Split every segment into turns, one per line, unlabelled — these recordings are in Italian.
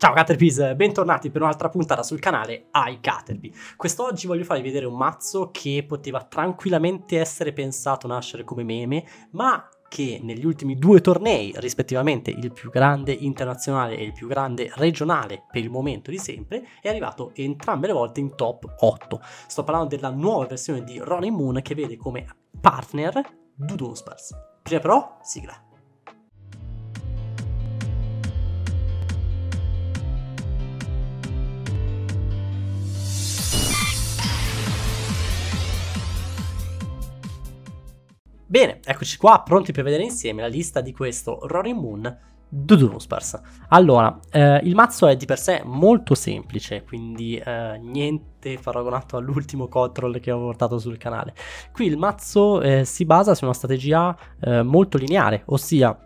Ciao Caterpies, bentornati per un'altra puntata sul canale I Caterpie. Quest'oggi voglio farvi vedere un mazzo che poteva tranquillamente essere pensato nascere come meme, ma che negli ultimi due tornei, rispettivamente il più grande internazionale e il più grande regionale per il momento di sempre, è arrivato entrambe le volte in top 8. Sto parlando della nuova versione di Ronin Moon che vede come partner Dudunspars. Prima però, sigla. Bene, eccoci qua, pronti per vedere insieme la lista di questo Rory Moon Dudunuspers. Allora, eh, il mazzo è di per sé molto semplice, quindi eh, niente paragonato all'ultimo control che ho portato sul canale. Qui il mazzo eh, si basa su una strategia eh, molto lineare, ossia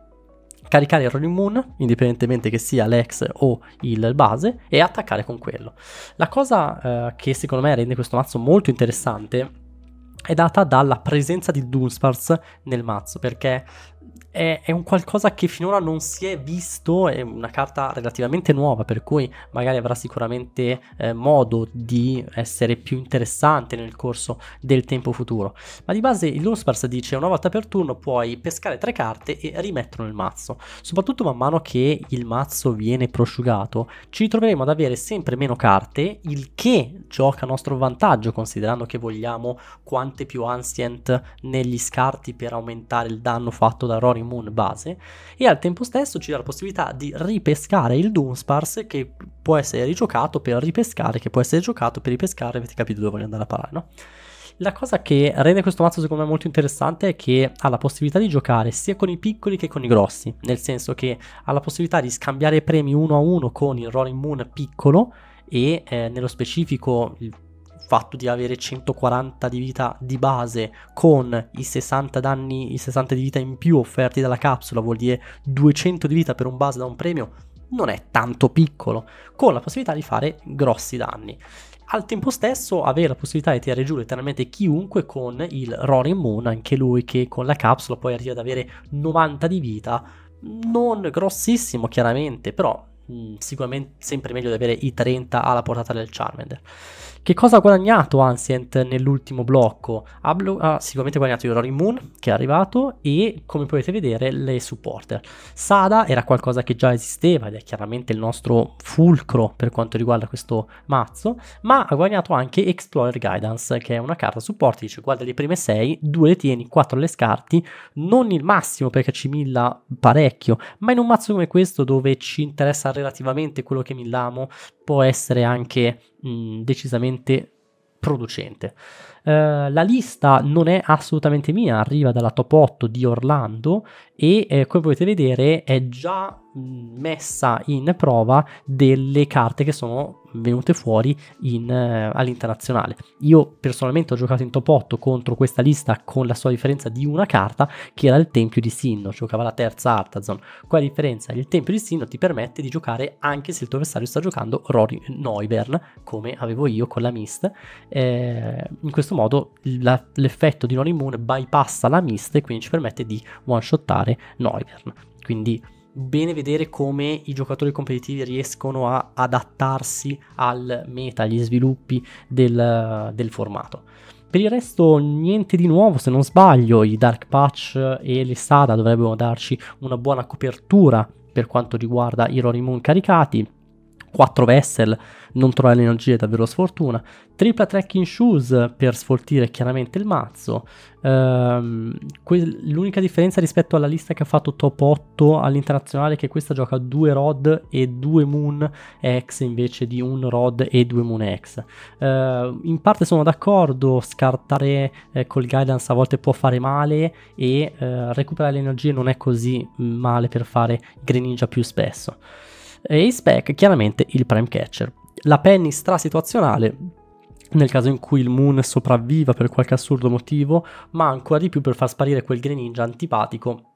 caricare il Rolling Moon, indipendentemente che sia l'ex o il base, e attaccare con quello. La cosa eh, che secondo me rende questo mazzo molto interessante è data dalla presenza di Doomspars nel mazzo, perché è, è, un qualcosa che finora non si è visto, è una carta relativamente nuova, per cui magari avrà sicuramente eh, modo di essere più interessante nel corso del tempo futuro. Ma di base il Lunspars dice una volta per turno puoi pescare tre carte e rimetterlo nel mazzo. Soprattutto man mano che il mazzo viene prosciugato, ci troveremo ad avere sempre meno carte, il che gioca a nostro vantaggio, considerando che vogliamo quante più Ancient negli scarti per aumentare il danno fatto da Rory Moon base e al tempo stesso ci dà la possibilità di ripescare il Doomspars che può essere rigiocato per ripescare, che può essere giocato per ripescare, avete capito dove voglio andare a parare, no? La cosa che rende questo mazzo secondo me molto interessante è che ha la possibilità di giocare sia con i piccoli che con i grossi, nel senso che ha la possibilità di scambiare premi uno a uno con il Rolling Moon piccolo e eh, nello specifico il fatto di avere 140 di vita di base con i 60 danni, i 60 di vita in più offerti dalla capsula, vuol dire 200 di vita per un base da un premio, non è tanto piccolo, con la possibilità di fare grossi danni. Al tempo stesso avere la possibilità di tirare giù letteralmente chiunque con il Roaring Moon, anche lui che con la capsula poi arriva ad avere 90 di vita, non grossissimo chiaramente, però mm, sicuramente sempre meglio di avere i 30 alla portata del Charmander. Che cosa ha guadagnato Ancient nell'ultimo blocco? Ha, blo- ha sicuramente guadagnato il Rory Moon, che è arrivato, e come potete vedere le supporter. Sada era qualcosa che già esisteva ed è chiaramente il nostro fulcro per quanto riguarda questo mazzo, ma ha guadagnato anche Explorer Guidance, che è una carta supporto, dice guarda le prime 6, 2 le tieni, 4 le scarti, non il massimo perché ci milla parecchio, ma in un mazzo come questo dove ci interessa relativamente quello che milliamo, può essere anche mh, decisamente producente. Uh, la lista non è assolutamente mia, arriva dalla top 8 di Orlando e eh, come potete vedere è già messa in prova delle carte che sono venute fuori in, uh, all'internazionale. Io personalmente ho giocato in top 8 contro questa lista con la sua differenza di una carta che era il Tempio di Sinno, giocava la terza Artazon. La differenza? Il Tempio di Sinno ti permette di giocare anche se il tuo avversario sta giocando Rory Noivern, come avevo io con la Mist. Eh, in questo modo la, l'effetto di Rory Moon bypassa la Mist e quindi ci permette di one-shottare Noivern. Quindi bene vedere come i giocatori competitivi riescono a adattarsi al meta, agli sviluppi del, del formato. Per il resto niente di nuovo, se non sbaglio, i Dark Patch e le Sada dovrebbero darci una buona copertura per quanto riguarda i Rory Moon caricati. 4 Vessel, non trovare l'energia è davvero sfortuna. Tripla Trekking Shoes per sfoltire chiaramente il mazzo. Um, que- l'unica differenza rispetto alla lista che ha fatto top 8 all'internazionale è che questa gioca due Rod e due Moon X invece di un Rod e due Moon X. Uh, in parte sono d'accordo, scartare eh, col guidance a volte può fare male e uh, recuperare le energie non è così male per fare Greninja più spesso. E spec chiaramente il prime catcher. La penny strasituazionale nel caso in cui il Moon sopravviva per qualche assurdo motivo, ma ancora di più per far sparire quel Greninja antipatico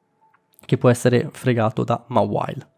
che può essere fregato da Mawile.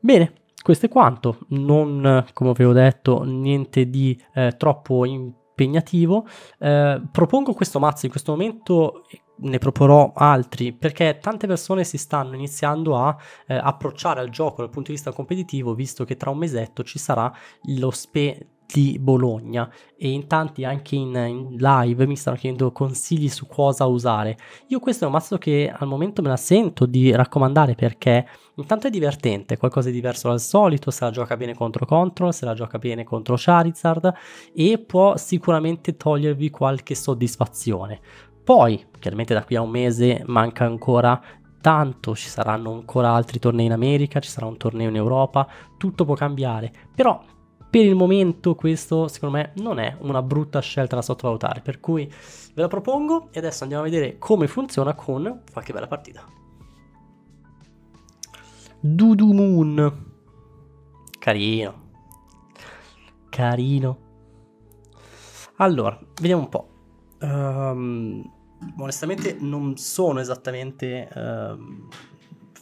Bene, questo è quanto. Non, come avevo detto, niente di eh, troppo impegnativo. Eh, propongo questo mazzo in questo momento ne proporrò altri perché tante persone si stanno iniziando a eh, approcciare al gioco dal punto di vista competitivo visto che tra un mesetto ci sarà lo SPE di Bologna e in tanti anche in, in, live mi stanno chiedendo consigli su cosa usare. Io questo è un mazzo che al momento me la sento di raccomandare perché intanto è divertente, qualcosa di diverso dal solito, se la gioca bene contro Control, se la gioca bene contro Charizard e può sicuramente togliervi qualche soddisfazione. Poi, chiaramente da qui a un mese manca ancora tanto, ci saranno ancora altri tornei in America, ci sarà un torneo in Europa, tutto può cambiare, però per il momento questo secondo me non è una brutta scelta da sottovalutare, per cui ve la propongo e adesso andiamo a vedere come funziona con qualche bella partita. Dudu Moon. Carino. Carino. Allora, vediamo un po'. Um, onestamente non sono esattamente... Um,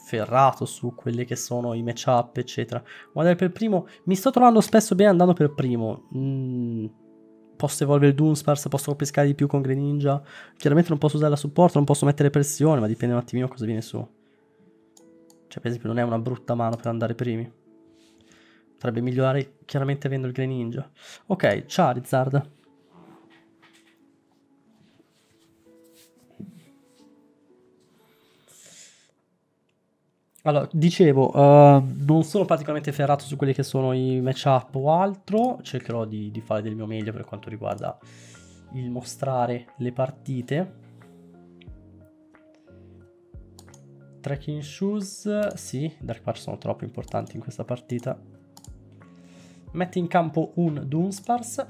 ferrato su quelli che sono i matchup, eccetera. Guardare per primo, mi sto trovando spesso bene andando per primo. Mm, posso evolvere il Doomspars, posso pescare di più con Greninja. Chiaramente non posso usare la supporto, non posso mettere pressione, ma dipende un attimino cosa viene su. Cioè, per esempio, non è una brutta mano per andare primi. Potrebbe migliorare chiaramente avendo il Greninja. Ok, Charizard. Allora, dicevo, uh, non sono particolarmente ferrato su quelli che sono i matchup o altro, cercherò di, di, fare del mio meglio per quanto riguarda il mostrare le partite. Tracking shoes, sì, Dark Patch sono troppo importanti in questa partita. Metti in campo un Dunsparce,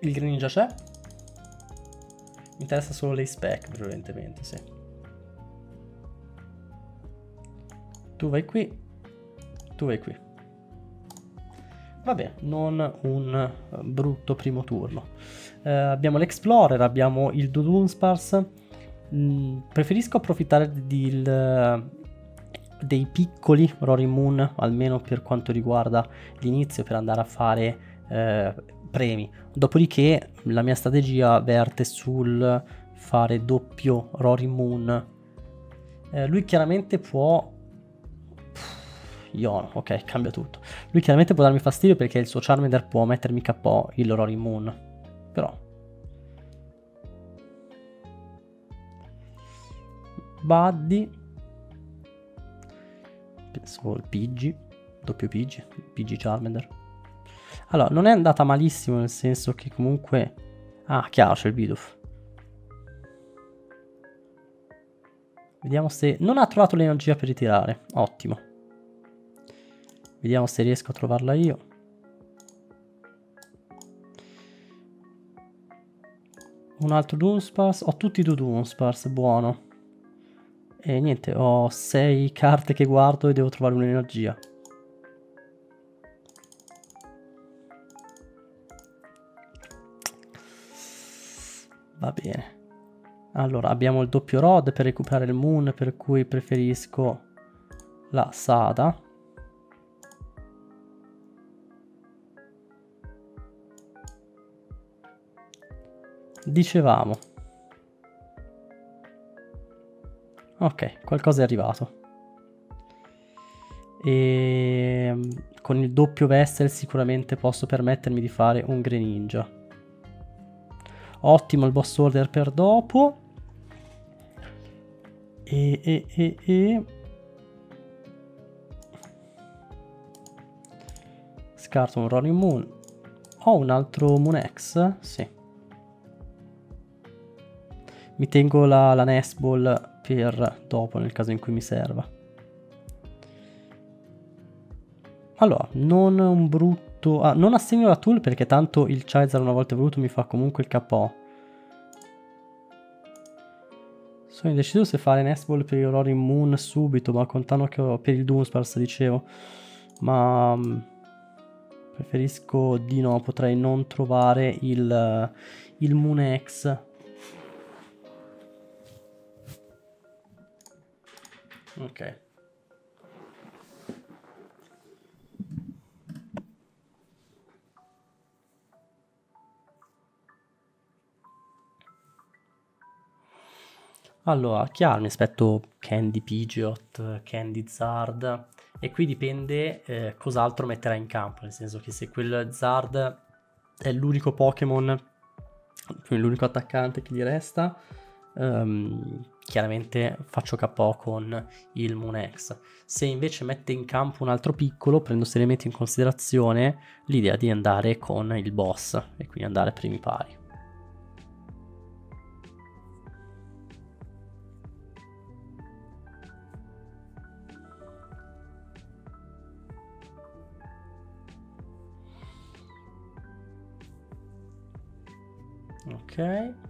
il Greninja c'è, mi interessa solo le spec, prevalentemente, sì. Tu vai qui, tu vai qui. Vabbè, non un eh, brutto primo turno. Eh, abbiamo l'Explorer, abbiamo il Dudunsparce. Mm, preferisco approfittare di, il, dei piccoli Rory Moon, almeno per quanto riguarda l'inizio, per andare a fare eh, premi. Dopodiché la mia strategia verte sul fare doppio Rory Moon. Eh, lui chiaramente può Iono, ok, cambia tutto. Lui chiaramente può darmi fastidio perché il suo Charmander può mettermi KO il Rory Moon. Però... Buddy. Penso il PG. Doppio PG. PG Charmander. Allora, non è andata malissimo nel senso che comunque... Ah, chiaro, c'è il Bidoof. Vediamo se... Non ha trovato l'energia per ritirare. Ottimo. Vediamo se riesco a trovarla io. Un altro Doomspars. Ho tutti i due Doomspars, buono. E niente, ho 6 carte che guardo e devo trovare un'energia. Va bene. Allora, abbiamo il doppio rod per recuperare il moon, per cui preferisco la Sada. Dicevamo. Ok, qualcosa è arrivato. E ehm, con il doppio Vessel sicuramente posso permettermi di fare un Greninja. Ottimo il boss order per dopo. E, e, e, e... Scarto un Rolling Moon. Ho un altro Moon X? Sì. Mi tengo la, la Nesball per dopo, nel caso in cui mi serva. Allora, non un brutto... Ah, non assegno la tool perché tanto il Charizard una volta voluto mi fa comunque il KO. Sono indeciso se fare Nestball per il Roaring Moon subito, ma contando che ho per il Doomspars dicevo. Ma um, preferisco di no, potrei non trovare il, il Moon X Ok. Allora, chiaro, mi aspetto Candy Pidgeot, Candy Zard e qui dipende eh, cos'altro metterà in campo, nel senso che se quel Zard è l'unico Pokémon, l'unico attaccante che gli resta, um, chiaramente faccio KO con il Moonex. Se invece mette in campo un altro piccolo, prendo seriamente in considerazione l'idea di andare con il boss e quindi andare primi pari. Ok.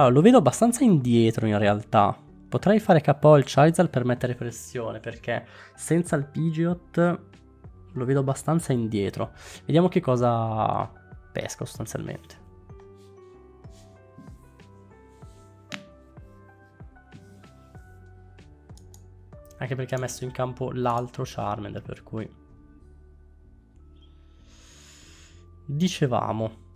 Allora, lo vedo abbastanza indietro in realtà. Potrei fare KO il Charizard per mettere pressione, perché senza il Pidgeot lo vedo abbastanza indietro. Vediamo che cosa pesca sostanzialmente. Anche perché ha messo in campo l'altro Charmander, per cui... Dicevamo...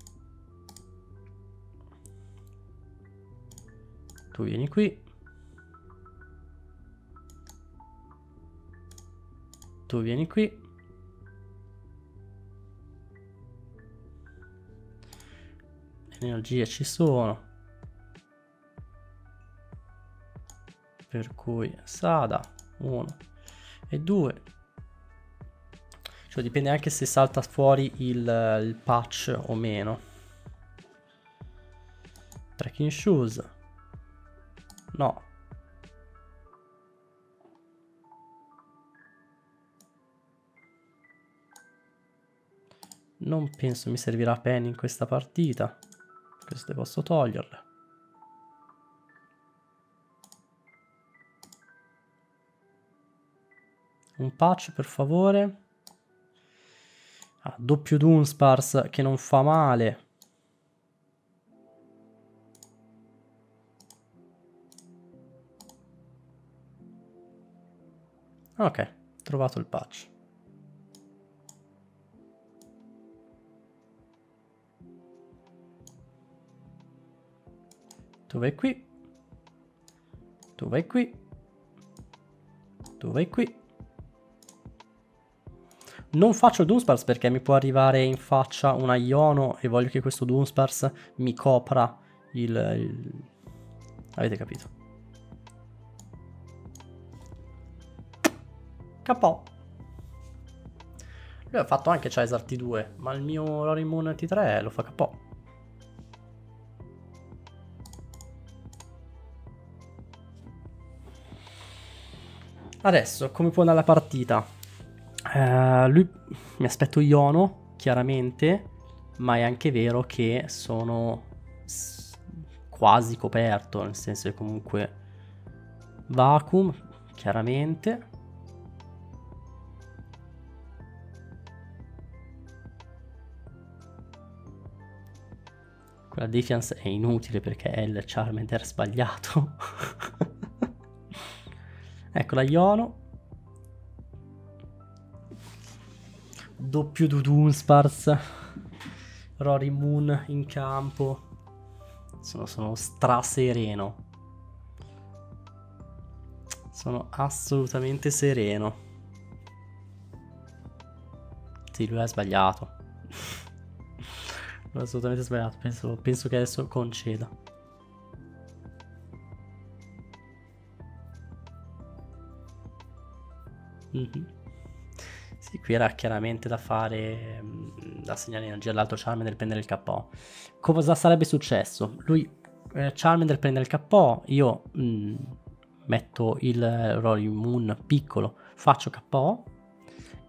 Tu vieni qui. Tu vieni qui. Energie ci sono. Per cui Sada 1 e 2. Cioè dipende anche se salta fuori il, il patch o meno. Trekking shoes. No. Non penso mi servirà Penny in questa partita. Queste posso toglierle. Un patch per favore. Ah, doppio Dunsparce che non fa male. Ok, trovato il patch. Tu vai qui. Tu vai qui. Tu vai qui. Non faccio Dunsparce perché mi può arrivare in faccia una Iono e voglio che questo Dunsparce mi copra il... il... Avete capito? KO. Lui ha fatto anche Charizard T2, ma il mio Rorimon T3 lo fa KO. Adesso, come può andare la partita? Uh, lui mi aspetto Iono, chiaramente, ma è anche vero che sono quasi coperto, nel senso che comunque Vacuum, chiaramente. Quella Defiance è inutile perché è il Charmander sbagliato. ecco la Iono. Doppio Dudunsparce. Rory Moon in campo. Sono, sono strasereno. Sono assolutamente sereno. Sì, lui ha sbagliato assolutamente sbagliato. Penso, penso che adesso conceda. Mm-hmm. Sì, qui era chiaramente da fare, mm, da segnare energia all'altro Charmander prendere il KO. Cosa sarebbe successo? Lui, eh, Charmander prende il KO, io mm, metto il Rory Moon piccolo, faccio KO,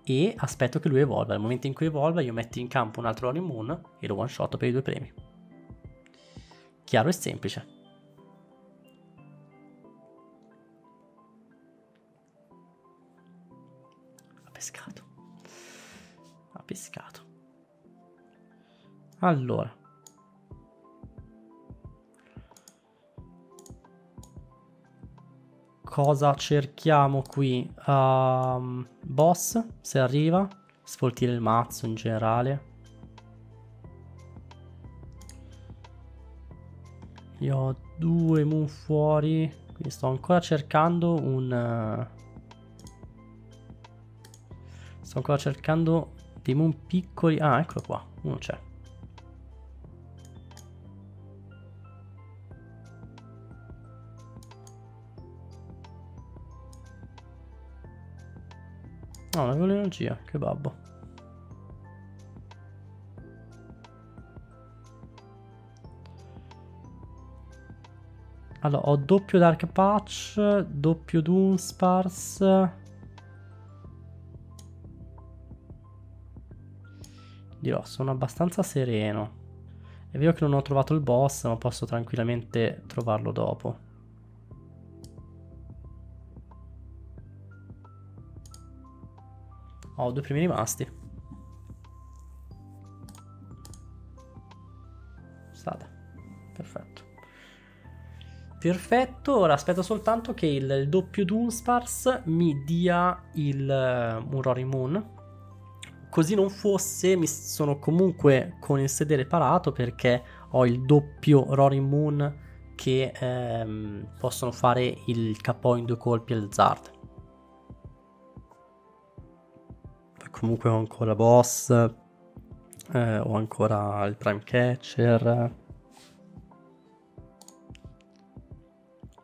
e aspetto che lui evolva. Nel momento in cui evolva io metto in campo un altro Rolling Moon e lo one shot per i due premi. Chiaro e semplice. Ha pescato. Ha pescato. Allora. Cosa cerchiamo qui? Um, boss, se arriva. Sfoltire il mazzo in generale. Io ho due moon fuori. Quindi sto ancora cercando un... Sto ancora cercando dei moon piccoli. Ah, eccolo qua. Uno c'è. No, avevo l'energia, che babbo. Allora, ho doppio Dark Patch, doppio Doomsparse. Dirò, sono abbastanza sereno. È vero che non ho trovato il boss, ma posso tranquillamente trovarlo dopo. Ho due primi rimasti. Stata. Perfetto. Perfetto, ora aspetto soltanto che il, il doppio Doomspars mi dia il, uh, un Rory Moon. Così non fosse, mi sono comunque con il sedere parato perché ho il doppio Rory Moon che ehm, possono fare il KO in due colpi al Zard. Comunque ho ancora boss, eh, ho ancora il prime catcher.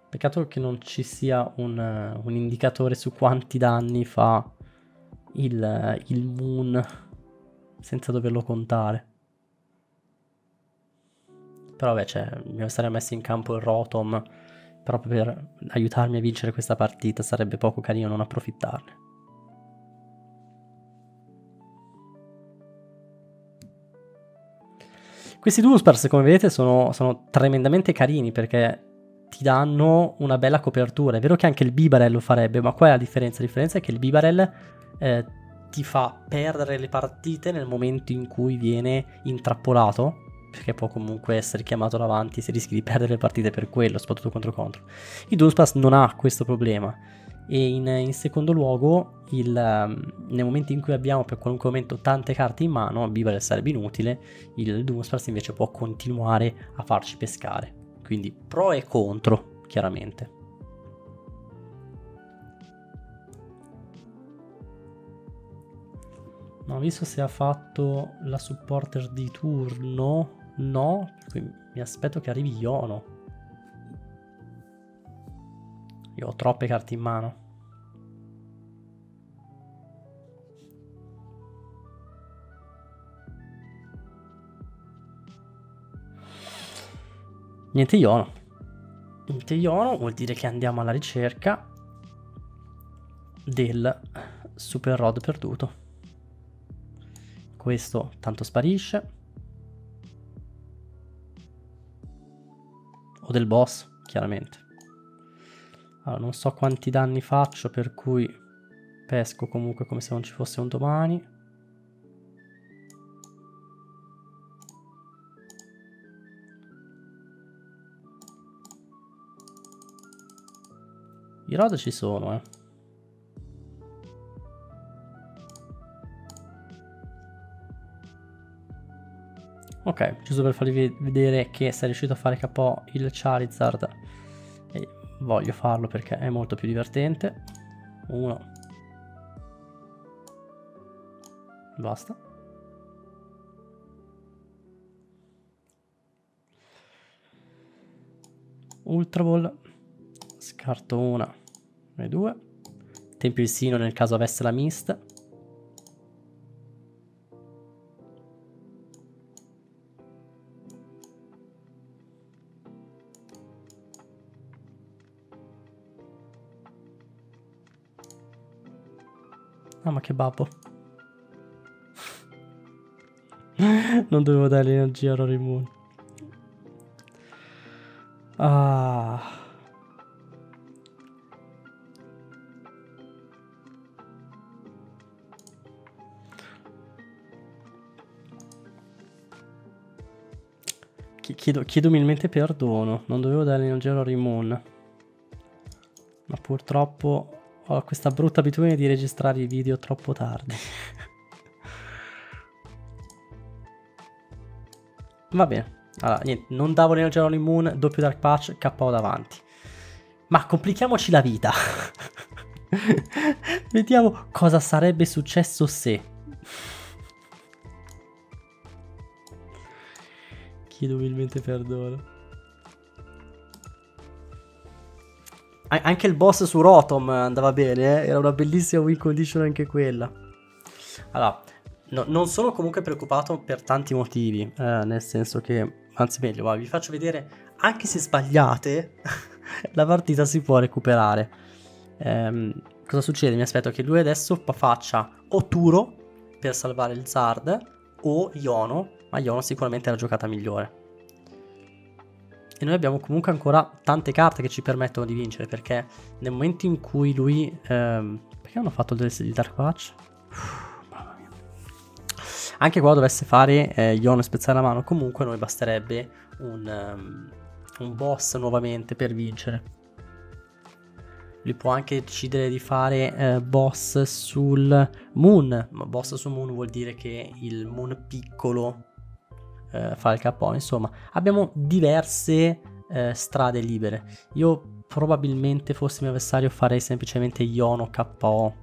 Peccato che non ci sia un, un indicatore su quanti danni fa il, il moon senza doverlo contare. Però vabbè, cioè, mi sarei messo in campo il Rotom proprio per aiutarmi a vincere questa partita, sarebbe poco carino non approfittarne. Questi Duspers, come vedete, sono, sono, tremendamente carini perché ti danno una bella copertura. È vero che anche il Bibarel lo farebbe, ma qual è la differenza? La differenza è che il Bibarel eh, ti fa perdere le partite nel momento in cui viene intrappolato, perché può comunque essere chiamato davanti se rischi di perdere le partite per quello, soprattutto contro contro. Il Dunspass non ha questo problema e in, in secondo luogo il, um, nel momento in cui abbiamo per qualunque momento tante carte in mano Bivere sarebbe inutile il Doomspars invece può continuare a farci pescare. Quindi pro e contro chiaramente. Non ho visto se ha fatto la supporter di turno. No mi aspetto che arrivi Yono. Io ho troppe carte in mano Niente Iono. Niente Iono vuol dire che andiamo alla ricerca del Super Rod perduto. Questo tanto sparisce. O del boss, chiaramente. Allora, non so quanti danni faccio, per cui pesco comunque come se non ci fosse un domani. I rod ci sono, eh. Ok, giusto per farvi vedere che sei riuscito a fare capo il Charizard e voglio farlo perché è molto più divertente. Uno. Basta. Ultra Ball. Scarto una e 2. Tempio Sino nel caso avesse la mist. Ah, ma che babbo. non dovevo dare l'energia a Rory Moon. Chiedo, chiedo umilmente perdono. Non dovevo dare l'energia a Rimon. Ma purtroppo ho questa brutta abitudine di registrare i video troppo tardi. Va bene. Allora, niente, non davo l'energia Rolling Moon, doppio Dark Patch, KO davanti. Ma complichiamoci la vita. Vediamo cosa sarebbe successo se. Chiedo umilmente perdono. anche il boss su Rotom andava bene, eh? era una bellissima win condition anche quella. Allora, no, non sono comunque preoccupato per tanti motivi, eh, nel senso che, anzi meglio, va, vi faccio vedere, anche se sbagliate, la partita si può recuperare. Ehm, cosa succede? Mi aspetto che lui adesso faccia o Turo per salvare il Zard o Iono, ma Iono sicuramente è la giocata migliore. E noi abbiamo comunque ancora tante carte che ci permettono di vincere, perché nel momento in cui lui... Ehm, perché hanno fatto il di Dark Patch? mamma mia. Anche qua dovesse fare eh, Iono spezzare la mano, comunque noi basterebbe un, um, un boss nuovamente per vincere. Lui può anche decidere di fare eh, boss sul Moon. Ma boss sul Moon vuol dire che il Moon piccolo eh, fa il KO. Insomma, abbiamo diverse eh, strade libere. Io probabilmente fossi mio avversario farei semplicemente Iono KO.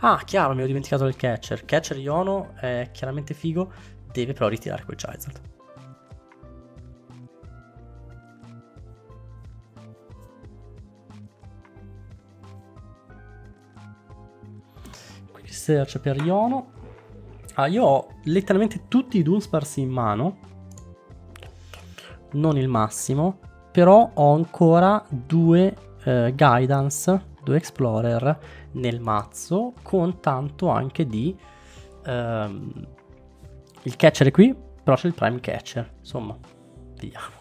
Ah, chiaro, mi ho dimenticato del catcher. Catcher Iono è chiaramente figo, deve però ritirare quel Charizard. Qui search per Iono. Ah, io ho letteralmente tutti i Dunsparce in mano. Non il massimo. Però ho ancora due eh, Guidance, due Explorer nel mazzo. Con tanto anche di... Ehm, il catcher è qui, però c'è il Prime Catcher. Insomma, vediamo.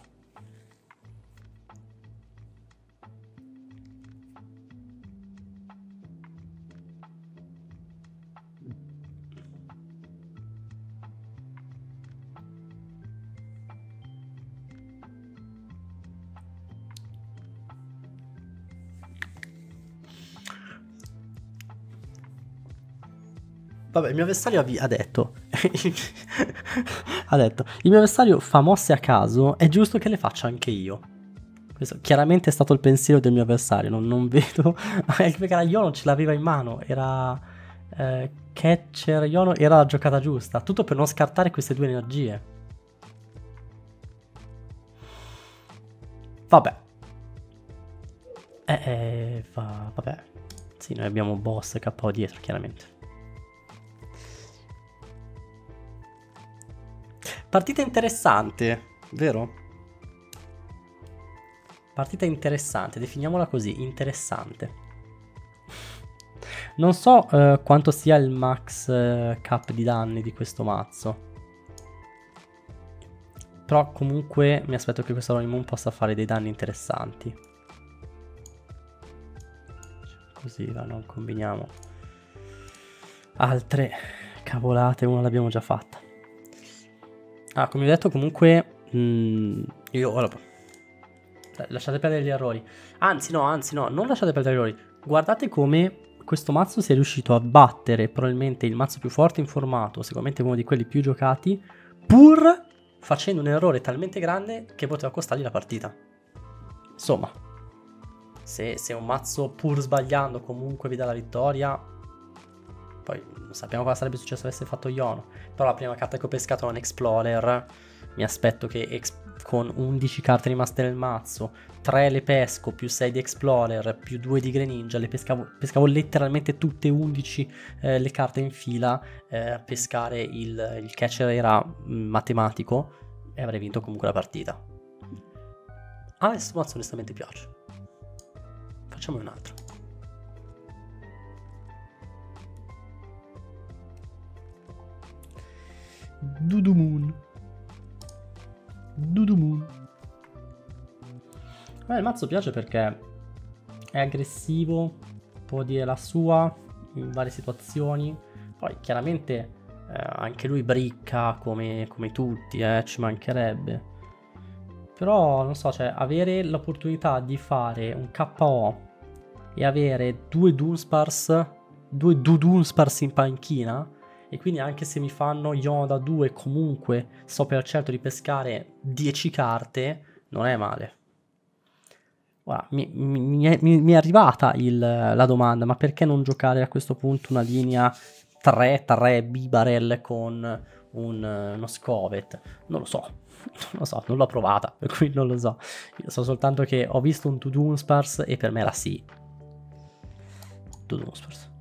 Vabbè, il mio avversario ha detto. ha detto: Il mio avversario fa mosse a caso, è giusto che le faccia anche io. Questo chiaramente è stato il pensiero del mio avversario. Non, non vedo. perché era Yono ce l'aveva in mano. Era. Eh, catcher Yono era la giocata giusta. Tutto per non scartare queste due energie. Vabbè. Eh, eh va, vabbè. Sì, noi abbiamo boss KO dietro, chiaramente. Partita interessante, vero? Partita interessante, definiamola così, interessante. Non so uh, quanto sia il max uh, cap di danni di questo mazzo. Però comunque mi aspetto che questo Ronnie Moon possa fare dei danni interessanti. Così non combiniamo altre cavolate, una l'abbiamo già fatta. Ah, come ho detto comunque mh, mm, io ora lasciate perdere gli errori. Anzi, no, anzi, no, non lasciate perdere gli errori. Guardate come questo mazzo sia riuscito a battere probabilmente il mazzo più forte in formato, sicuramente uno di quelli più giocati, pur facendo un errore talmente grande che poteva costargli la partita. Insomma, se, se un mazzo pur sbagliando comunque vi dà la vittoria, poi sappiamo cosa sarebbe successo se avesse fatto Yono. Però la prima carta che ho pescato è un Explorer. Mi aspetto che ex- con 11 carte rimaste nel mazzo, 3 le pesco, più 6 di Explorer, più 2 di Greninja, le pescavo, pescavo letteralmente tutte 11 eh, le carte in fila. Eh, pescare il, il catcher era mm, matematico e avrei vinto comunque la partita. A me questo mazzo onestamente piace. Facciamo un altro. Dudu Moon. Dudu Moon. A me il mazzo piace perché è aggressivo, può dire la sua in varie situazioni. Poi chiaramente eh, anche lui bricca come, come tutti, eh, ci mancherebbe. Però non so, cioè avere l'opportunità di fare un KO e avere due Dunsparce, due Dudunspars in panchina e quindi anche se mi fanno Iono da 2 comunque so per certo di pescare 10 carte, non è male. Ora, mi, mi, è, mi, è, arrivata il, la domanda, ma perché non giocare a questo punto una linea 3-3 Bibarel con un, uno Scovet? Non lo so, non lo so, non l'ho provata, per cui non lo so. Io so soltanto che ho visto un To-Do Spars e per me era sì. To-Do Spars.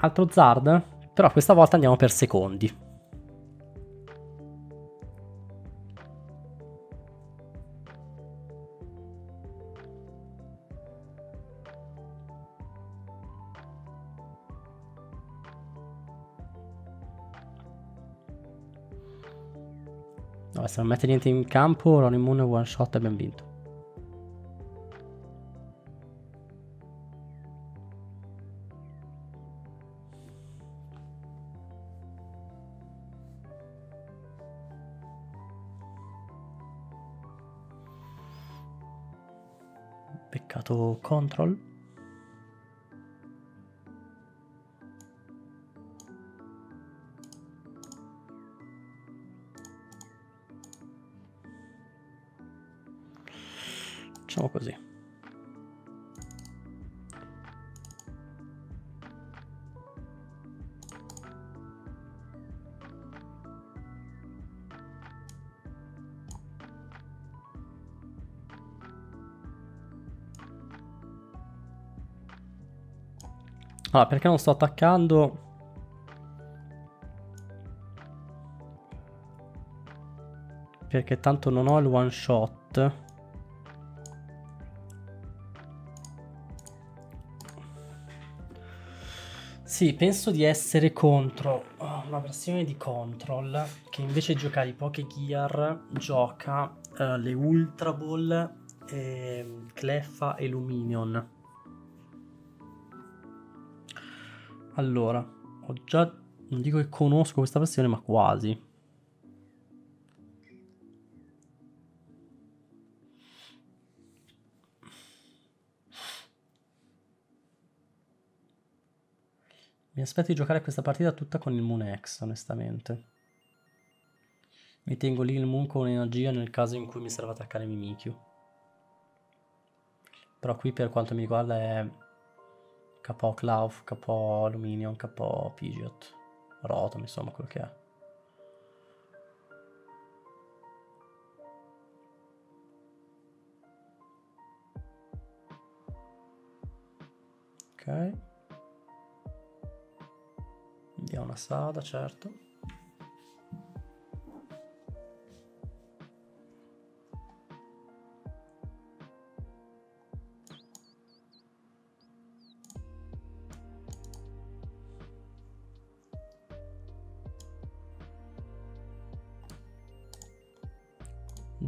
Altro Zard, però questa volta andiamo per secondi. Vabbè, se non mette niente in campo, Ronnie Moon one shot e abbiamo vinto. Control. Allora, perché non sto attaccando? Perché tanto non ho il one shot. Sì, penso di essere contro oh, una versione di Control che invece di giocare i Poké gioca uh, le Ultra Ball, eh, Cleffa e Luminion. Allora, ho già, non dico che conosco questa versione, ma quasi. Mi aspetto di giocare questa partita tutta con il Moon X, onestamente. Mi tengo lì il Moon con energia nel caso in cui mi serva attaccare Mimikyu. Però qui per quanto mi riguarda è KO Cloud, KO Aluminium, KO Pidgeot, Rotom, insomma quel che è. Ok. Via una sada, certo.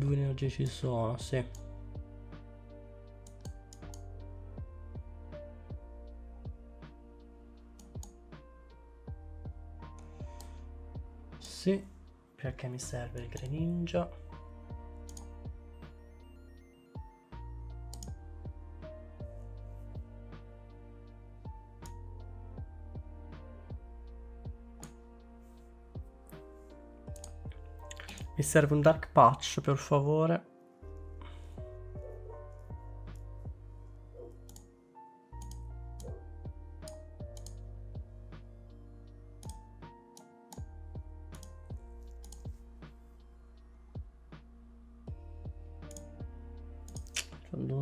Due energie ci sono, sì. Sì, perché mi serve il Greninja. Serve un Dark Patch, per favore.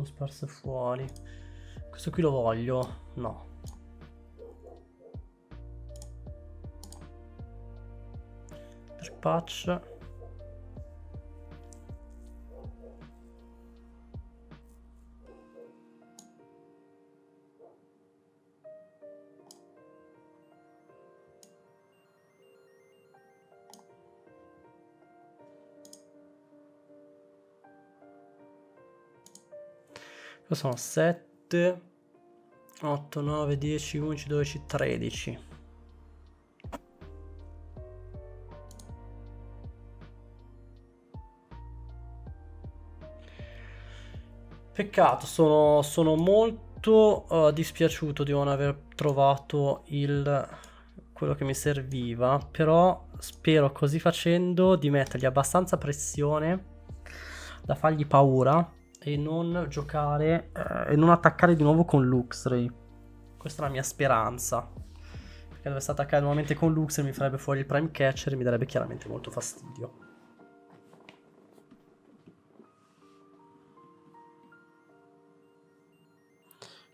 sparse fuori. Questo qui lo voglio? No. Patch. Sono 7, 8, 9, 10, 11, 12, 13. Peccato, sono, sono molto uh, dispiaciuto di non aver trovato il, quello che mi serviva, però spero così facendo di mettergli abbastanza pressione da fargli paura e non giocare eh, e non attaccare di nuovo con Luxray. Questa è la mia speranza. Perché dovesse attaccare nuovamente con Luxray mi farebbe fuori il Prime Catcher e mi darebbe chiaramente molto fastidio.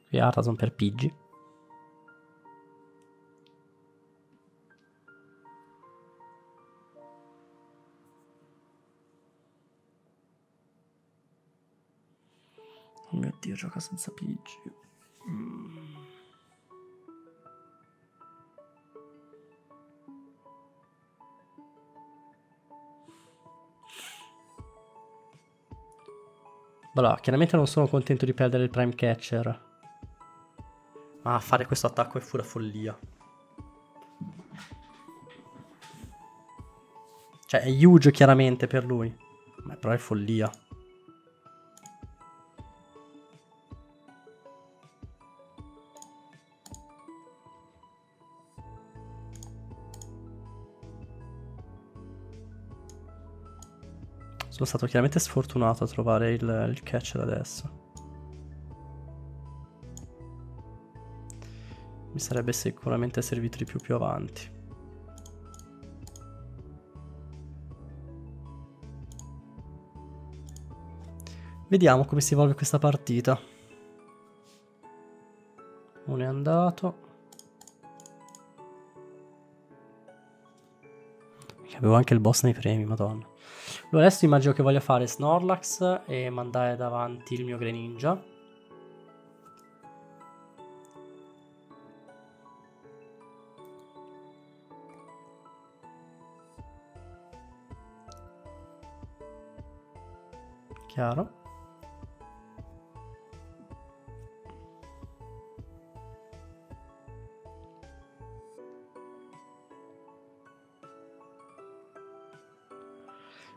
Qui Arazon per Pidgey. Oh mio dio, gioca senza Pidgey. Mm. Allora, chiaramente non sono contento di perdere il Prime Catcher. Ma fare questo attacco è pura follia. Cioè, è huge chiaramente per lui. Ma però è follia. Sono stato chiaramente sfortunato a trovare il, il catcher adesso. Mi sarebbe sicuramente servito di più più avanti. Vediamo come si evolve questa partita. Uno è andato. Avevo anche il boss nei premi, madonna. Allora adesso immagino che voglia fare Snorlax e mandare davanti il mio Greninja. Chiaro.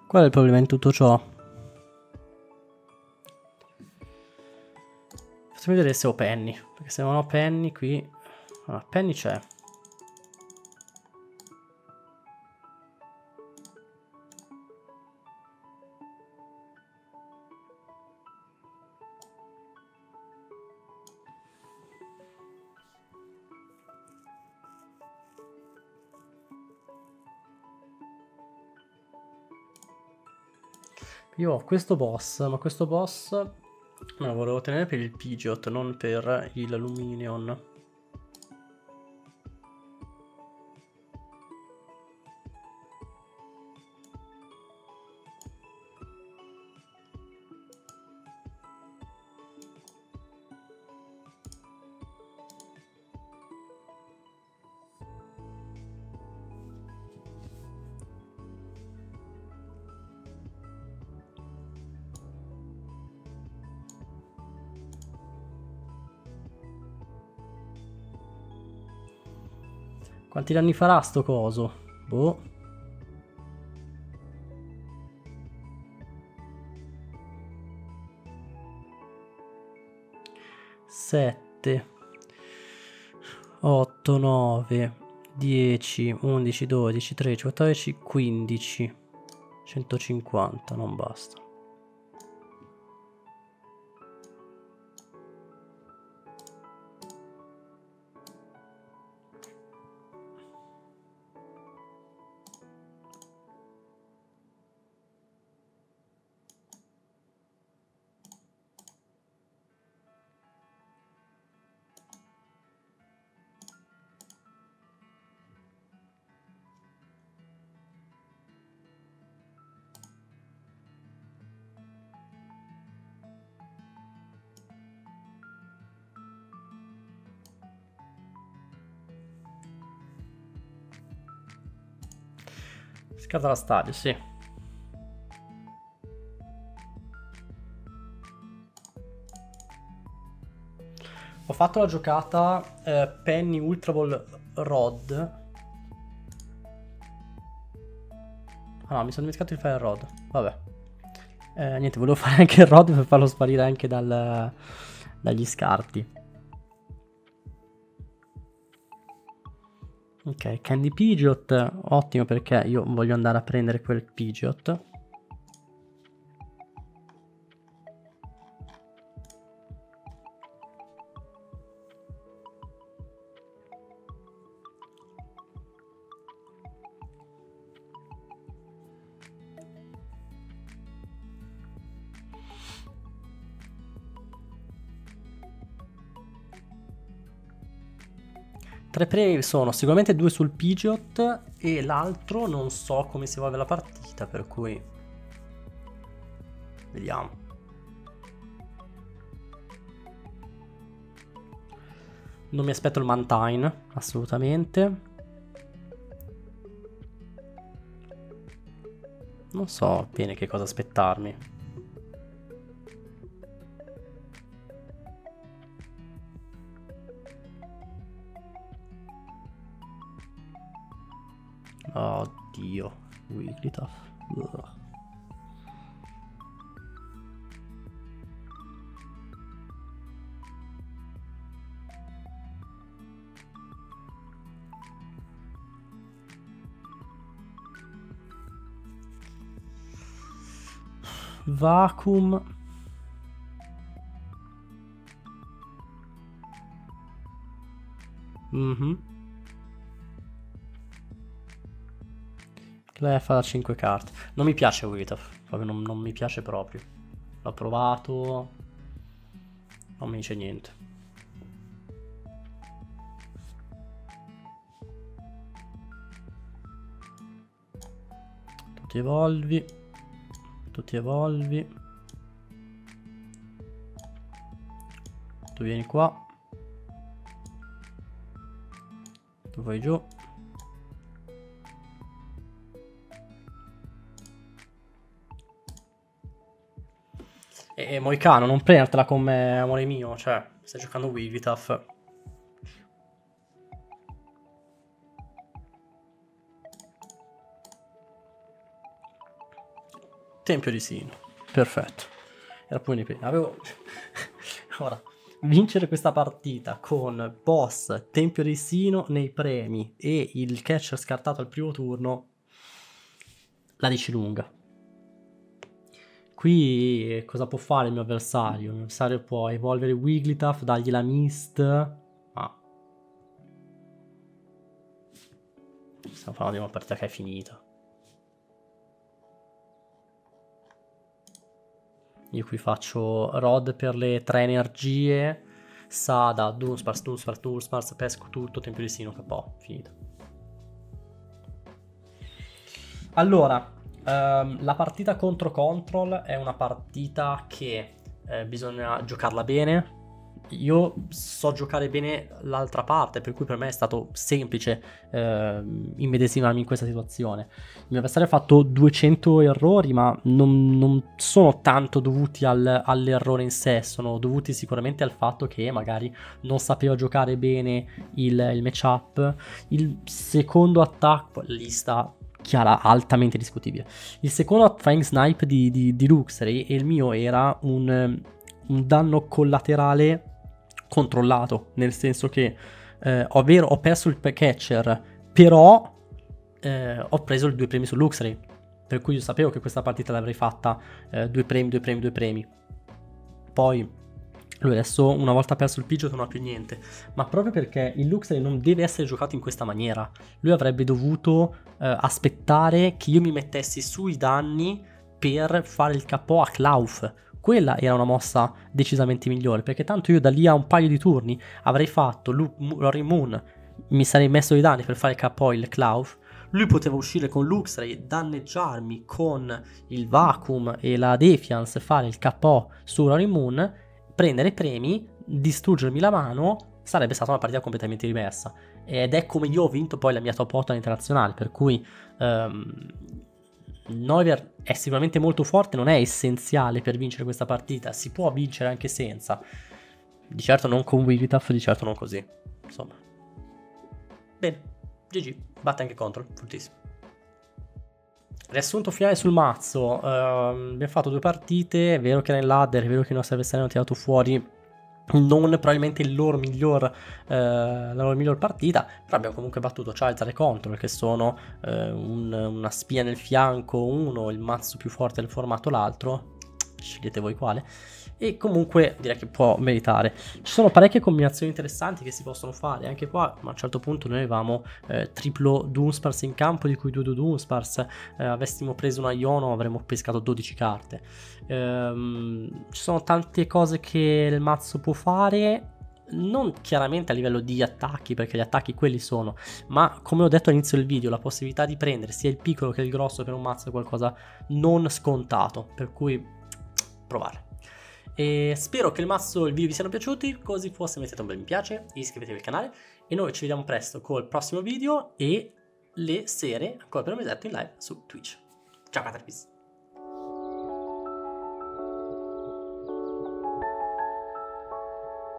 Qual è il problema in tutto ciò? Fatemi vedere se ho penny. Perché se non ho penny qui... Ah, penny c'è. Io ho questo boss, ma questo boss me lo volevo tenere per il Pidgeot, non per il Luminion. Quanti danni farà sto coso? Boh. Sette. Otto, nove. Dieci, undici, dodici, tredici, quattordici, quindici. 150, non basta. Scatola stadio, sì. Ho fatto la giocata eh, Penny Ultra Ball Rod. Ah no, mi sono dimenticato di fare il Rod. Vabbè. Eh, niente, volevo fare anche il rod per farlo sparire anche dal, dagli scarti. Ok, Candy Pidgeot, ottimo perché io voglio andare a prendere quel Pidgeot. Tre premi sono sicuramente due sul Pidgeot e l'altro non so come si evolve la partita, per cui vediamo. Non mi aspetto il Mantine, assolutamente. Non so bene che cosa aspettarmi. Oddio, Wigglytuff. Ugh. Vacuum. Mhm. Clef da 5 carte. Non mi piace proprio non, non mi piace proprio. L'ho provato, non mi dice niente. Tutti evolvi, tutti evolvi. Tu vieni qua. Tu vai giù. E Moicano, non prendertela come amore mio, cioè, stai giocando Wigglytuff. Tempio di Sino, perfetto. Era pure nei Avevo... Ora, vincere questa partita con boss, Tempio di Sino nei premi e il catcher scartato al primo turno, la dici lunga. Qui cosa può fare il mio avversario? Il mio avversario può evolvere Wigglytuff, dargli la Mist. Ah. Stiamo parlando di una partita che è finita. Io qui faccio Rod per le tre energie. Sada, Dunsparce, Dunsparce, Dunsparce, pesco tutto, Tempio di Sino, KO, finito. Allora, Um, la partita contro Control è una partita che eh, bisogna giocarla bene. Io so giocare bene l'altra parte, per cui per me è stato semplice eh, immedesimarmi in questa situazione. Il mio avversario ha fatto 200 errori, ma non, non sono tanto dovuti al, all'errore in sé, sono dovuti sicuramente al fatto che magari non sapeva giocare bene il, il matchup. Il secondo attacco, lista chiara, altamente discutibile. Il secondo Flying Snipe di, di, di Luxray e il mio era un, un, danno collaterale controllato, nel senso che eh, ovvero ho perso il catcher, però eh, ho preso i due premi su Luxray, per cui io sapevo che questa partita l'avrei fatta eh, due premi, due premi, due premi. Poi lui adesso, una volta perso il Pidgeot, non ha più niente. Ma proprio perché il Luxray non deve essere giocato in questa maniera. Lui avrebbe dovuto eh, aspettare che io mi mettessi sui danni per fare il KO a Klauf. Quella era una mossa decisamente migliore, perché tanto io da lì a un paio di turni avrei fatto Rory Moon, mi sarei messo i danni per fare il KO il Klauf. Lui poteva uscire con Luxray, danneggiarmi con il Vacuum e la Defiance, fare il KO su Rory Moon prendere premi, distruggermi la mano, sarebbe stata una partita completamente diversa. Ed è come io ho vinto poi la mia top 8 internazionale, per cui um, Neuer è sicuramente molto forte, non è essenziale per vincere questa partita, si può vincere anche senza. Di certo non con Wigglytuff, di certo non così. Insomma. Bene, GG, batte anche contro, fortissimo. Riassunto finale sul mazzo, uh, abbiamo fatto due partite, è vero che nel ladder, è vero che i nostri avversari hanno tirato fuori non probabilmente il loro miglior, eh, la loro miglior partita, però abbiamo comunque battuto Charizard e Control che sono eh, un, una spia nel fianco uno, il mazzo più forte del formato l'altro, scegliete voi quale e comunque direi che può meritare. Ci sono parecchie combinazioni interessanti che si possono fare, anche qua a un certo punto noi avevamo eh, triplo Doomspars in campo, di cui due Doomspars, eh, avessimo preso una Iono avremmo pescato 12 carte. Ehm, ci sono tante cose che il mazzo può fare, non chiaramente a livello di attacchi, perché gli attacchi quelli sono, ma come ho detto all'inizio del video, la possibilità di prendere sia il piccolo che il grosso per un mazzo è qualcosa non scontato, per cui provare. E spero che il mazzo e il video vi siano piaciuti, così fosse mettete un bel mi piace, iscrivetevi al canale e noi ci vediamo presto col prossimo video e le sere, ancora per un mesetto, in live su Twitch. Ciao Caterpis!